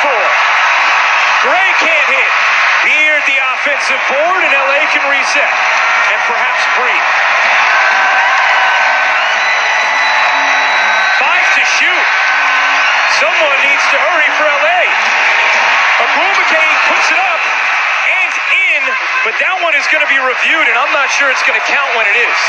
four. Gray can't hit. Here at the offensive board, and LA can reset and perhaps breathe. Five to shoot. Someone needs to hurry for LA. Abubakar puts it up and in, but that one is going to be reviewed, and I'm not sure it's going to count when it is.